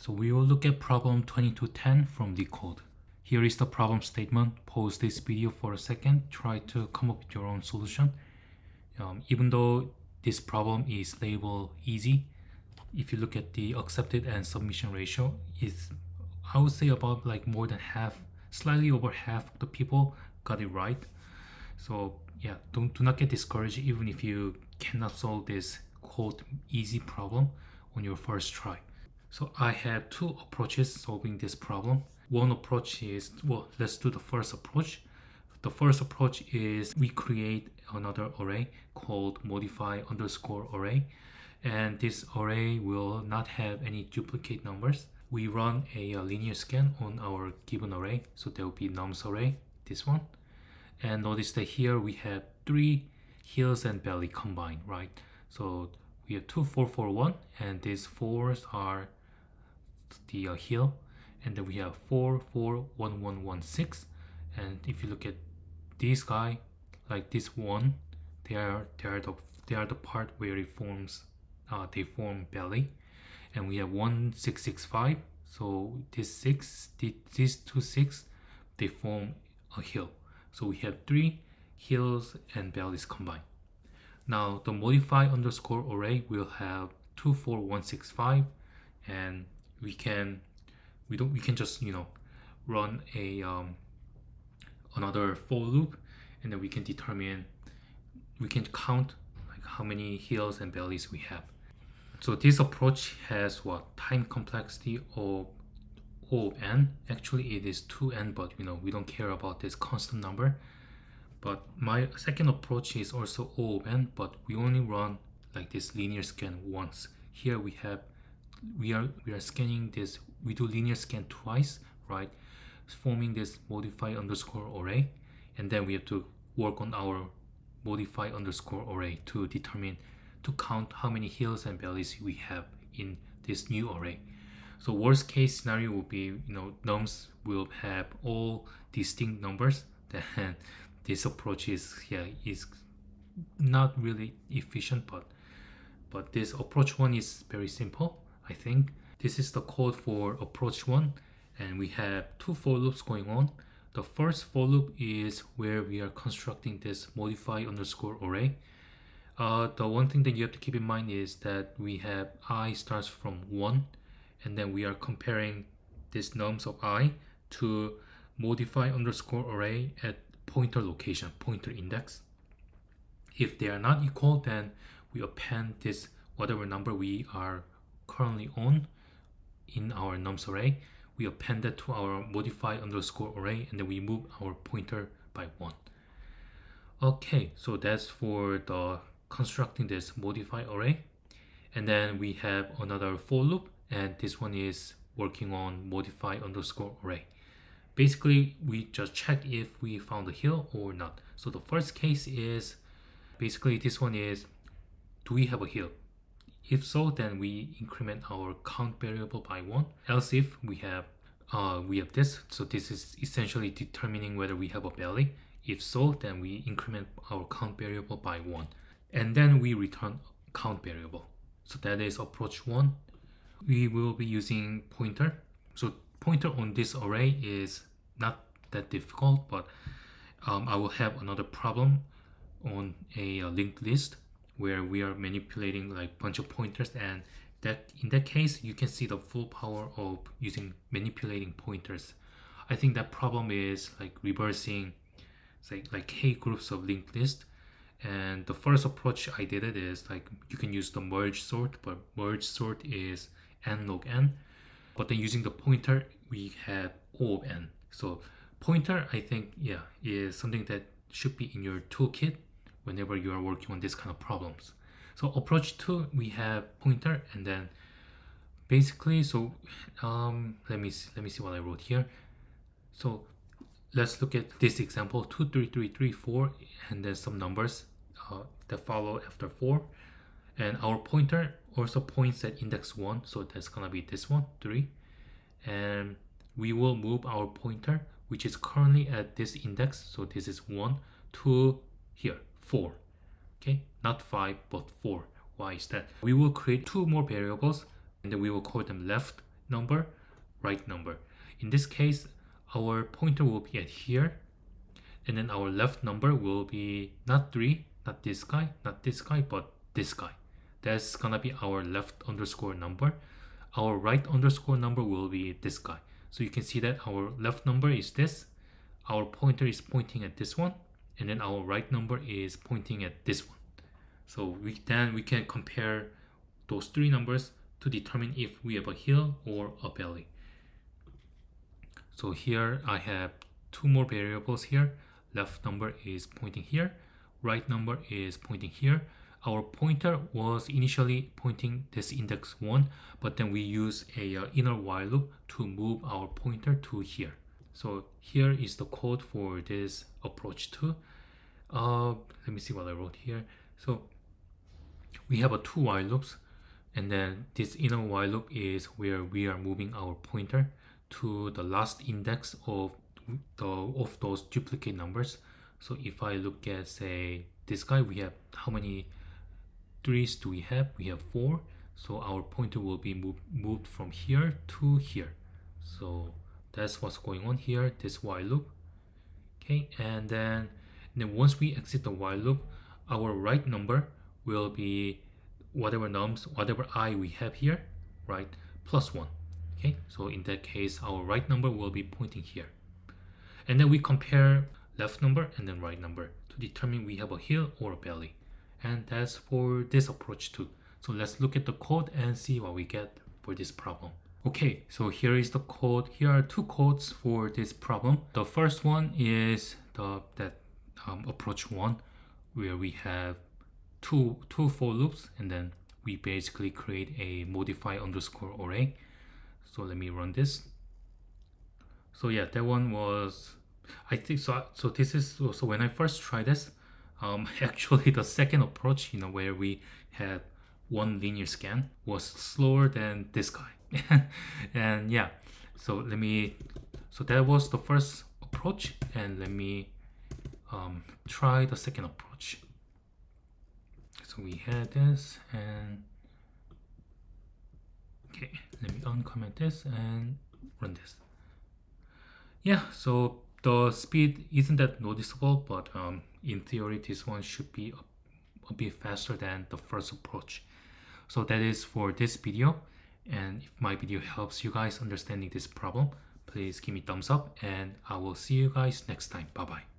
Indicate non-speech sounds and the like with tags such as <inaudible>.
So we will look at problem 2210 from leetcode. Here is the problem statement. Pause this video for a second. Try to come up with your own solution. Um, even though this problem is labeled easy, if you look at the accepted and submission ratio, is I would say about like more than half, slightly over half of the people got it right. So yeah, don't do not get discouraged even if you cannot solve this quote easy problem on your first try. So I have two approaches solving this problem. One approach is, well, let's do the first approach. The first approach is we create another array called modify underscore array. And this array will not have any duplicate numbers. We run a, a linear scan on our given array. So there will be nums array, this one. And notice that here we have three heels and belly combined, right? So we have two, four, four, one, and these fours are the uh, heel and then we have 4 4 1 1 1 6 and if you look at this guy like this one they are they are the they are the part where it forms uh, they form belly. And we have 1 6 6 5 so this 6 this 2 6 they form a hill. So we have three hills and bellies combined. Now the modify underscore array will have 2 4 1 6 5 and we can we don't we can just you know run a um, another for loop and then we can determine we can count like how many heels and bellies we have. So this approach has what? Time complexity of O of n. Actually it is 2n but you know we don't care about this constant number. But my second approach is also O of n but we only run like this linear scan once. Here we have we are we are scanning this we do linear scan twice right? Forming this modify underscore array and then we have to work on our modify underscore array to determine to count how many hills and bellies we have in this new array. So worst case scenario will be you know nums will have all distinct numbers <laughs> then this approach is yeah is not really efficient but but this approach one is very simple I think. This is the code for approach one and we have two for loops going on. The first for loop is where we are constructing this modify underscore array. Uh, the one thing that you have to keep in mind is that we have i starts from 1 and then we are comparing this nums of i to modify underscore array at pointer location, pointer index. If they are not equal, then we append this whatever number we are currently on in our nums array, we append that to our modify underscore array and then we move our pointer by one. Okay, so that's for the constructing this modify array. And then we have another for loop and this one is working on modify underscore array. Basically, we just check if we found a hill or not. So the first case is basically this one is do we have a heel? If so, then we increment our count variable by one. Else if we have uh, we have this, so this is essentially determining whether we have a belly. If so, then we increment our count variable by one. And then we return count variable. So that is approach one. We will be using pointer. So pointer on this array is not that difficult, but um, I will have another problem on a, a linked list where we are manipulating like bunch of pointers and that in that case you can see the full power of using manipulating pointers. I think that problem is like reversing say like k groups of linked list. And the first approach i did it is like you can use the merge sort but merge sort is n log n. But then using the pointer we have o of n. So pointer i think yeah is something that should be in your toolkit whenever you are working on this kind of problems. So approach two, we have pointer and then basically, so um, let me see, let me see what I wrote here. So let's look at this example, two, three, three, three, four, and then some numbers uh, that follow after four. And our pointer also points at index one, so that's gonna be this one, three. And we will move our pointer, which is currently at this index, so this is one, to here, 4 okay not 5 but 4 why is that we will create two more variables and then we will call them left number, right number. In this case, our pointer will be at here and then our left number will be not 3, not this guy, not this guy, but this guy. That's gonna be our left underscore number. Our right underscore number will be this guy. So you can see that our left number is this, our pointer is pointing at this one, and then our right number is pointing at this one. So we then we can compare those three numbers to determine if we have a hill or a belly. So here I have two more variables here. Left number is pointing here, right number is pointing here. Our pointer was initially pointing this index 1, but then we use a uh, inner while loop to move our pointer to here. So here is the code for this approach 2. Uh, let me see what I wrote here. So we have a two while loops and then this inner while loop is where we are moving our pointer to the last index of the of those duplicate numbers so if I look at say this guy we have how many threes do we have we have four so our pointer will be moved from here to here so that's what's going on here this while loop. Okay and then and then once we exit the while loop our right number will be whatever nums whatever i we have here right plus one. Okay so in that case our right number will be pointing here. And then we compare left number and then right number to determine we have a hill or a belly and that's for this approach too. So let's look at the code and see what we get for this problem okay so here is the code. Here are two codes for this problem. The first one is the that um, approach one where we have two two for loops and then we basically create a modify underscore array. So let me run this. So yeah that one was I think so so this is so when I first tried this um, <laughs> actually the second approach you know where we had one linear scan was slower than this guy <laughs> and yeah so let me so that was the first approach and let me um, try the second approach. So we had this and okay let me uncomment this and run this. Yeah so the speed isn't that noticeable but um, in theory this one should be a, a bit faster than the first approach. So that is for this video and if my video helps you guys understanding this problem please give me thumbs up and I will see you guys next time. Bye bye